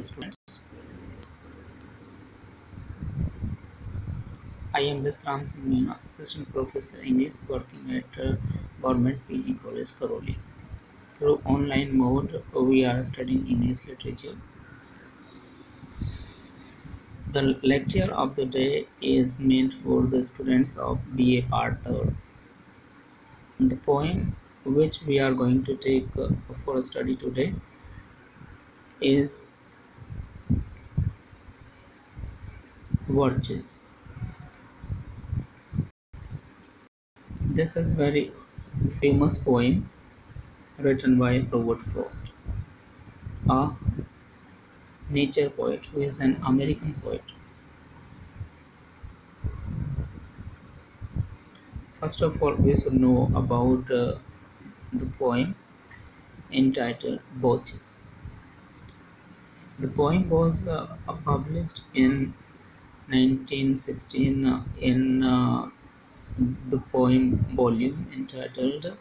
students. I am Vishram Meena, Assistant Professor English working at uh, Government PG College, Karauli. Through online mode, we are studying English literature. The lecture of the day is meant for the students of BA Part 3rd. The poem which we are going to take uh, for a study today is Birches. This is very famous poem written by Robert Frost, a nature poet who is an American poet. First of all, we should know about uh, the poem entitled Birches. The poem was uh, published in 1916 uh, in uh, the poem volume entitled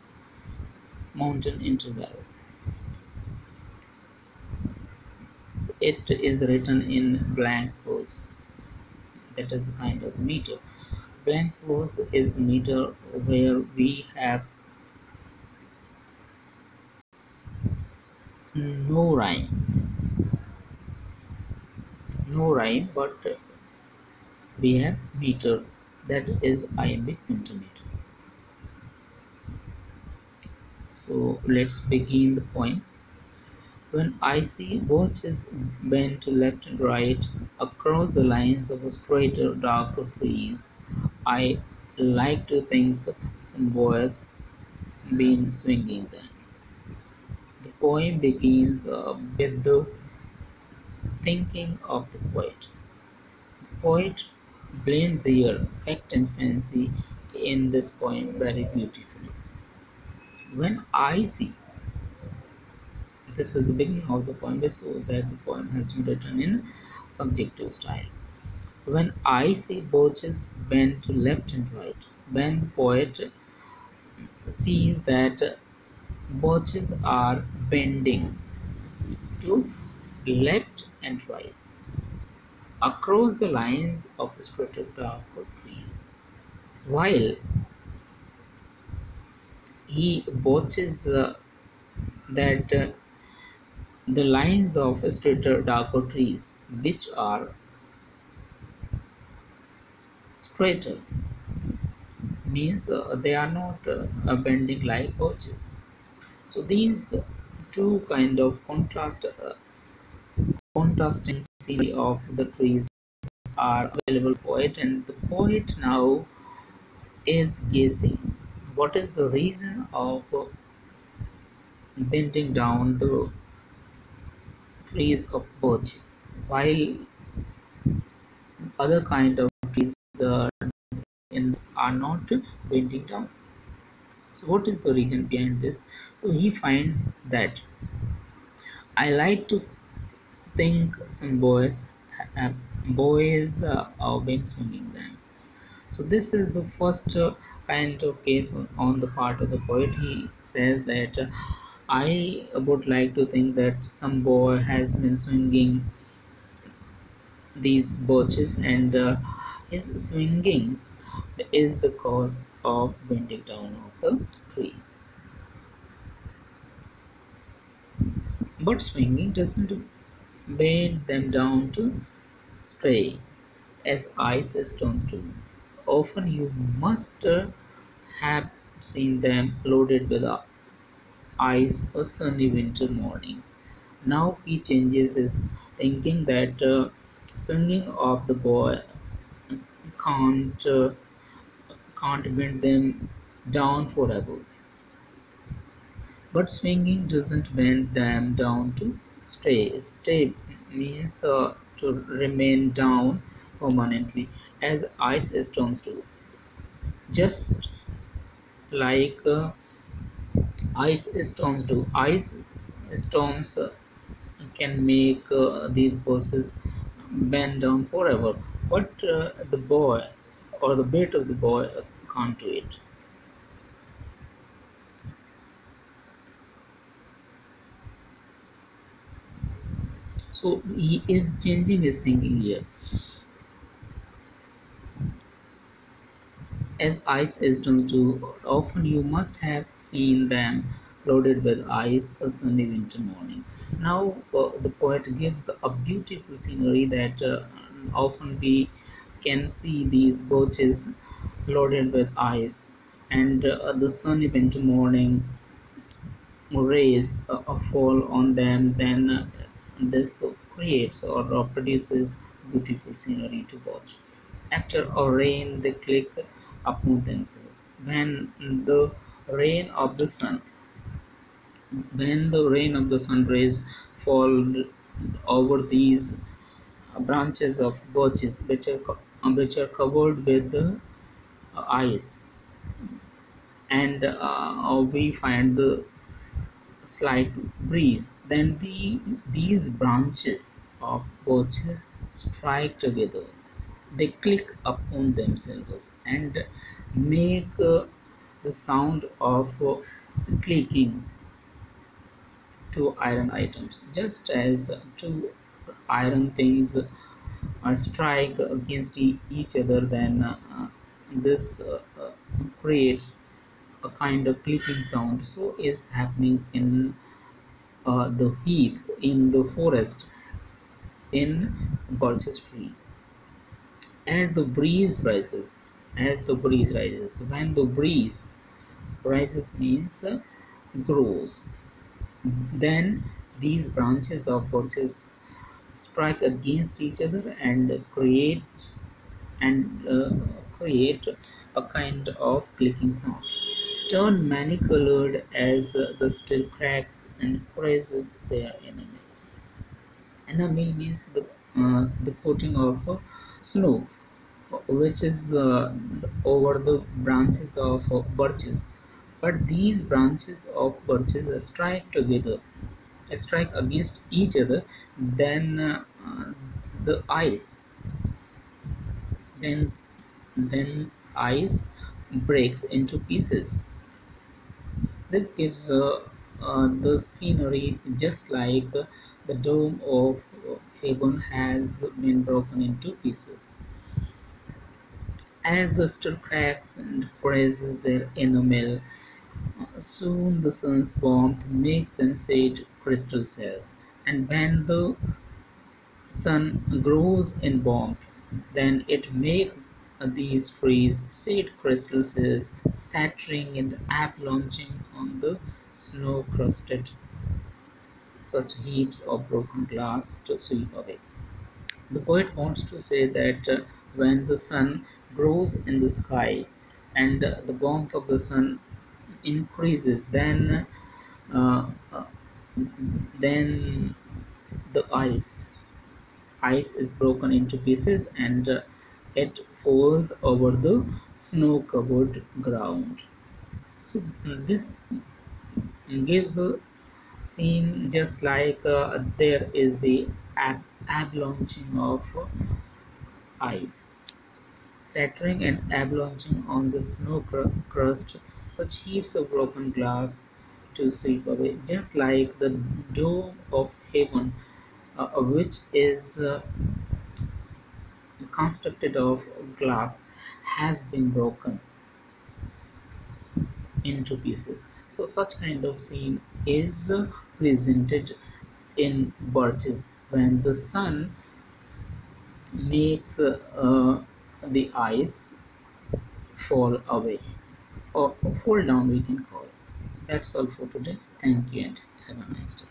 Mountain Interval. It is written in blank verse. That is the kind of meter. Blank verse is the meter where we have no rhyme. No rhyme, but we have meter that is iambic pentameter. So let's begin the poem. When I see birches bent left and right across the lines of a straighter, darker trees, I like to think some boys been swinging them. The poem begins uh, with the thinking of the poet. The poet blends your fact and fancy in this poem very beautifully. When I see, this is the beginning of the poem, which shows that the poem has been written in subjective style. When I see birches bend to left and right, when the poet sees that birches are bending to left and right across the lines of stratigraphic trees while he watches uh, that uh, the lines of straighter darker trees which are straighter means uh, they are not uh, bending like birches so these two kind of contrast uh, contrasting scenery of the trees are available. Poet and the poet now is guessing what is the reason of bending down the trees of birches while other kind of trees uh, in, are not bending down. So what is the reason behind this? So he finds that i like to think some boys uh, boys uh, have been swinging them so this is the first uh, kind of case on, on, the part of the poet. He says that uh, i would like to think that some boy has been swinging these birches and uh, his swinging is the cause of bending down of the trees. But swinging doesn't bend them down to stray as ice storms do. Often you must have seen them loaded with ice a sunny winter morning. Now he changes his thinking that uh, swinging of the boy can't uh, can't bend them down forever. But swinging doesn't bend them down to stay. Stay means uh, to remain down permanently as ice storms do. Just like uh, ice storms do. Ice storms uh, can make uh, these birches bend down forever, but uh, the boy or the bit of the boy can't do it. So he is changing his thinking here. As ice storms do often you must have seen them loaded with ice a sunny winter morning. Now uh, the poet gives a beautiful scenery that uh, often we can see these boats loaded with ice and uh, the sunny winter morning rays uh, fall on them then this creates or produces beautiful scenery to watch. After a rain they click upon themselves. When the rain of the sun when the rain of the sun rays fall over these branches of birches which are, which are covered with the ice and uh, we find the slight breeze. Then the these branches of birches strike together. They click upon themselves and make uh, the sound of uh, clicking to iron items. Just as two iron things uh, strike against each other then uh, this uh, uh, creates a kind of clicking sound so is happening in uh, the heath in the forest in birches trees. As the breeze rises as the breeze rises when the breeze rises means uh, grows. Then these branches of birches strike against each other and creates and uh, create a kind of clicking sound turn many colored as the steel cracks and crashes their enemy. Enamel means the uh, the coating of uh, snow which is uh, over the branches of birches. But these branches of birches strike together strike against each other then uh, the ice then then ice breaks into pieces this gives uh, uh, the scenery just like uh, the dome of heaven has been broken into pieces. As the star cracks and presses their enamel soon the sun's warmth makes them set crystal cells. And when the sun grows in warmth then it makes these trees set crystals, scattering and avalanching on the snow crusted such heaps of broken glass to sweep away. The poet wants to say that uh, when the sun grows in the sky and uh, the warmth of the sun increases then uh, uh, then the ice ice is broken into pieces and uh, it falls over the snow covered ground. So this gives the scene just like uh, there is the ab avalanching of ice. Shattering and avalanching on the snow cr crust such heaps of broken glass to sweep away just like the dome of heaven uh, which is uh, constructed of glass has been broken into pieces. So such kind of scene is presented in birches. When the sun makes uh, the ice fall away or fall down we can call that's all for today. Thank you and have a nice day